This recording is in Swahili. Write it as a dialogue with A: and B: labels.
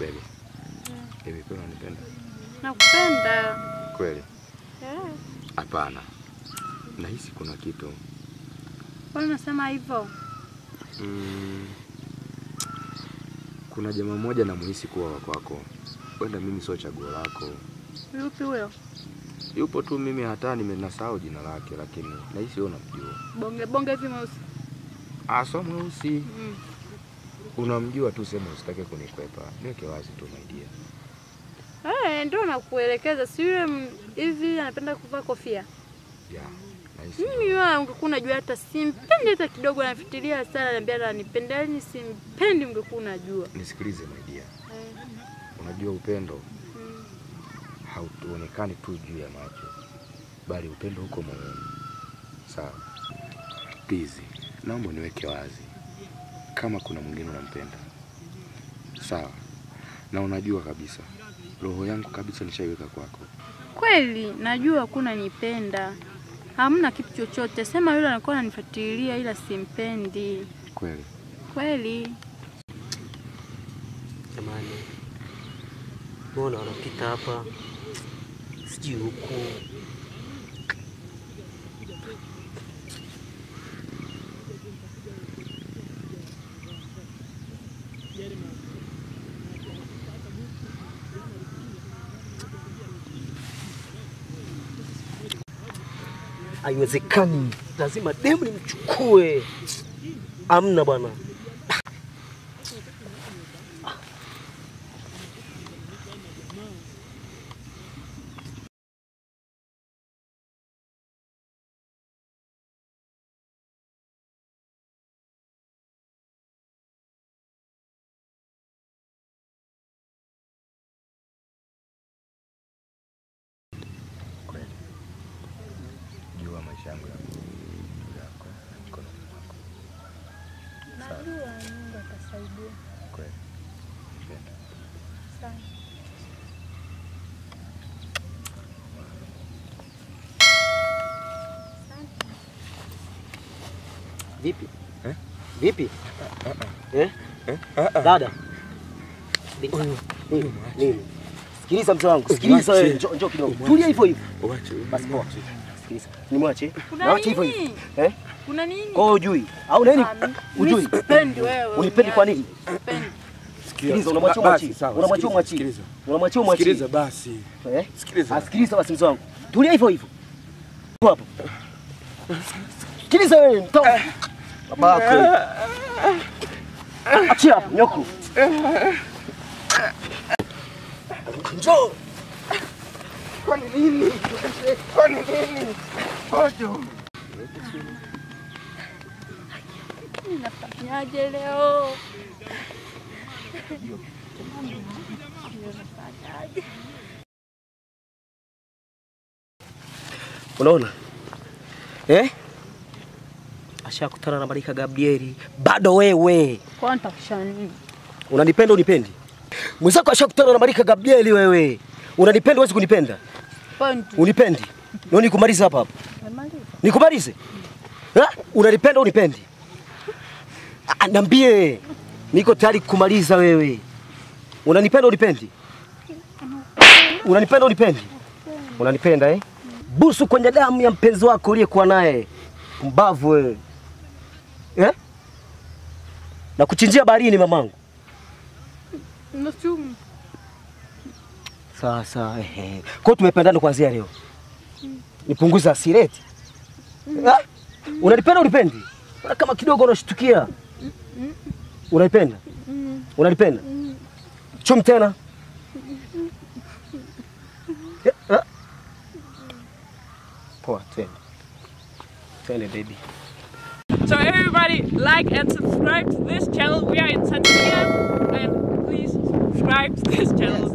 A: Baby. Baby, kweli unanipenda?
B: Nakupenda.
A: Kweli? Hapana. Nahisi kuna kitu.
B: Kwani unasema hivyo?
A: Mm, kuna jamaa mmoja namuhisi kuwa wa kwako. Wenda mimi sio chaguo lako.
B: Yupi huyo?
A: Yupo tu mimi hata nimenasahau jina lake lakini nahisi wewe unamjua.
B: Bonge bonge hivi mweusi.
A: Ah, sio mweusi.
B: Mm.
A: Unamjua tu sema usitake kunikwepa. Niweke wazi tu my dear.
B: Eh, ndio nakuelekeza. Si yule hivi anapenda kuvaa kofia.
A: Yeah.
B: Mimi wala ungekuwa unajua hata simpendi hata kidogo, nafikiria sana, anambia ananipenda, yani simpendi, ungekuwa unajua.
A: Nisikilize my dear.
B: Eh,
A: Unajua upendo
B: mm.
A: hauonekani tu juu ya macho, bali upendo huko moyoni. Sawa, please, naomba niweke wazi kama kuna mwingine unampenda, sawa, na unajua kabisa. Roho yangu kabisa nishaiweka kwako.
B: Kweli najua kuna nipenda, hamna kitu chochote. Sema yule anakuwa ananifuatilia, ila simpendi.
A: Kweli.
B: Kweli.
C: Jamani, mbona wanapita hapa? Sijui huku haiwezekani, lazima demu nimchukue. Amna bwana.
A: Yangu ya juu yako mikononi mwako.
B: Najua Mungu atasaidia
A: Kweli Penda.
B: sana.
C: Vipi?
A: Eh?
C: Vipi? Eh? Dada. Ni- Nini? Nini? Sikiliza mzee wangu, sikiliza wewe, njoo njoo kidogo. Tulia hivyo hivyo.
A: Uache,
C: Basi poa. Sikiliza. Nimwache. Naache hivyo hivyo. Eh?
B: Kuna nini?
C: Kwa ujui. Au nini?
B: Ah, mi sipendi wewe.
C: Unipendi kwa nini?
B: Sipendi.
C: Sikiliza, unamwachia
A: Basi,
C: umwachie. Unamwachia
A: sikiliza,
C: Unamwachia umwachie.
A: Sikiliza basi.
C: Eh?
A: Sikiliza.
C: Ah, basi mzee wangu. Tulia hivyo hivyo. Hapo hapo. Sikiliza wewe, mtoa. Babako. Achia hapo, nyoko. Njoo.
A: Nini? Kwani nini? Ojo.
B: Nafanyaje leo?
C: Unaona? Eh? Ashakutana na Malika Gabrieli. Bado wewe.
B: Kwa nitakufanya nini?
C: Unanipenda unipendi? Mwenzako ashakutana na Malika Gabrieli wewe. Unanipenda huwezi kunipenda?
B: Pendi.
C: Unipendi? Ndio nikumalize hapa hapa. Nikumalize? Ha? Unanipenda unipendi? Ah, Niambie. Niko tayari kumaliza wewe. Unanipenda unipendi? Unanipenda unipendi? Unanipenda eh? Busu kwenye damu ya mpenzi wako uliyekuwa naye. Mbavu wewe. Eh? Na kuchinjia baharini mamangu.
B: Nasumu.
C: Sawa sawa. Ehe. Kwa hiyo tumependana kuanzia leo. Nipunguza hasira Unalipenda ulipendi? Una kama kidogo unashtukia? Unalipenda? Unalipenda? Chum tena. Eh, ah. Poa, twende. Twende baby.
D: So everybody like and subscribe to this channel. We are in Tanzania and please subscribe to this channel.